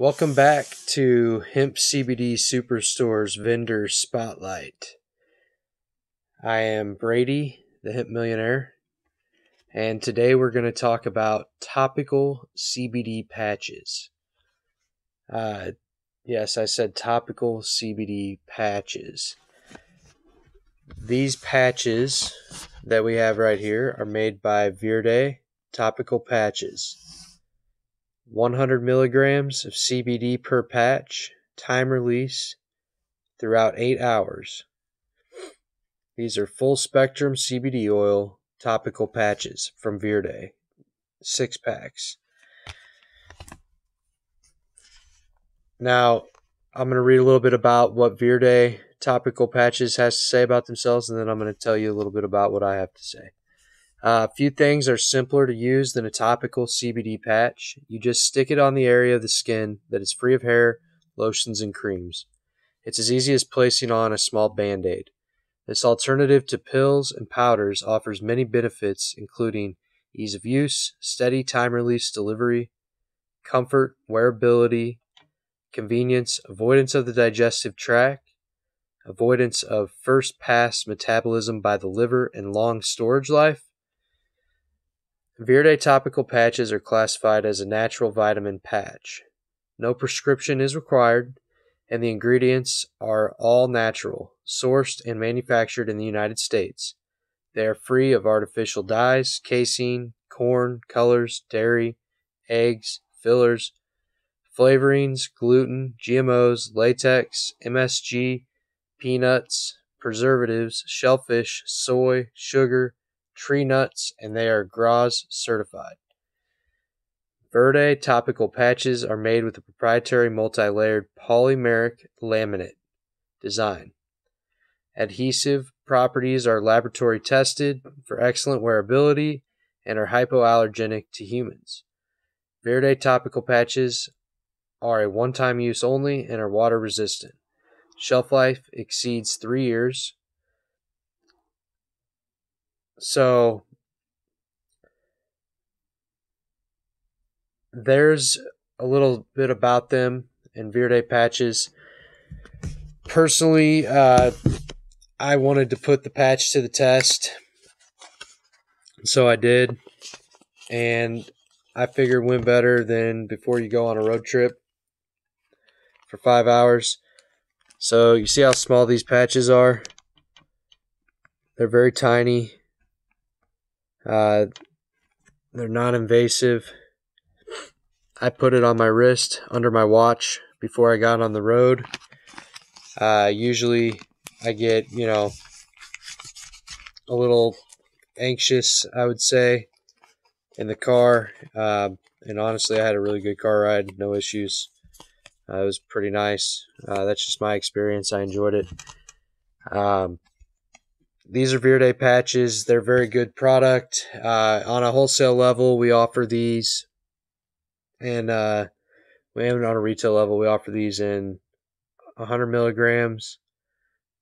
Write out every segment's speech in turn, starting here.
Welcome back to Hemp CBD Superstore's Vendor Spotlight. I am Brady, the Hemp Millionaire, and today we're going to talk about topical CBD patches. Uh, yes, I said topical CBD patches. These patches that we have right here are made by Verde Topical Patches. 100 milligrams of CBD per patch, time release throughout 8 hours. These are full spectrum CBD oil topical patches from Verde, six packs. Now, I'm going to read a little bit about what Verde topical patches has to say about themselves, and then I'm going to tell you a little bit about what I have to say. Uh, a few things are simpler to use than a topical CBD patch. You just stick it on the area of the skin that is free of hair, lotions, and creams. It's as easy as placing on a small band aid. This alternative to pills and powders offers many benefits, including ease of use, steady time release delivery, comfort, wearability, convenience, avoidance of the digestive tract, avoidance of first pass metabolism by the liver, and long storage life, Verde topical patches are classified as a natural vitamin patch. No prescription is required, and the ingredients are all natural, sourced and manufactured in the United States. They are free of artificial dyes, casein, corn, colors, dairy, eggs, fillers, flavorings, gluten, GMOs, latex, MSG, peanuts, preservatives, shellfish, soy, sugar, tree nuts, and they are GRAS certified. Verde topical patches are made with a proprietary multi-layered polymeric laminate design. Adhesive properties are laboratory tested for excellent wearability and are hypoallergenic to humans. Verde topical patches are a one time use only and are water resistant. Shelf life exceeds three years. So there's a little bit about them and Verde patches. Personally, uh, I wanted to put the patch to the test, so I did, and I figured when better than before you go on a road trip for five hours. So you see how small these patches are? They're very tiny. Uh, they're non invasive. I put it on my wrist under my watch before I got on the road. Uh, usually I get, you know, a little anxious, I would say, in the car. Uh, and honestly, I had a really good car ride, no issues. Uh, it was pretty nice. Uh, that's just my experience. I enjoyed it. Um, these are Verde patches. They're very good product. Uh, on a wholesale level, we offer these, and uh, on a retail level. We offer these in 100 milligrams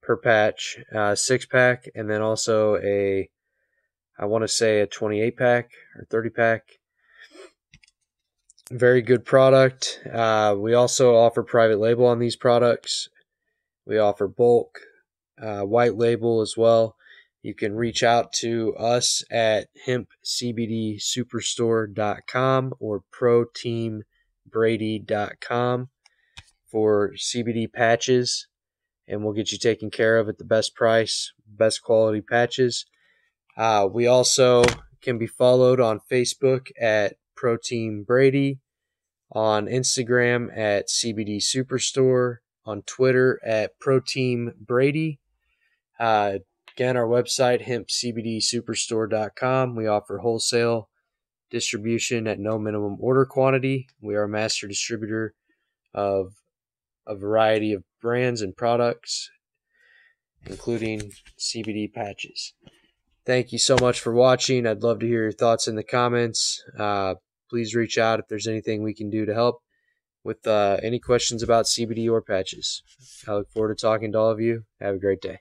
per patch, uh, six pack, and then also a, I want to say a 28 pack or 30 pack. Very good product. Uh, we also offer private label on these products. We offer bulk, uh, white label as well. You can reach out to us at hempcbdsuperstore.com or proteambrady.com for CBD patches, and we'll get you taken care of at the best price, best quality patches. Uh, we also can be followed on Facebook at Pro Team Brady, on Instagram at CBD Superstore, on Twitter at Pro Team Brady. Uh, again, our website, hempcbdsuperstore.com. We offer wholesale distribution at no minimum order quantity. We are a master distributor of a variety of brands and products, including CBD patches. Thank you so much for watching. I'd love to hear your thoughts in the comments. Uh, please reach out if there's anything we can do to help with uh, any questions about CBD or patches. I look forward to talking to all of you. Have a great day.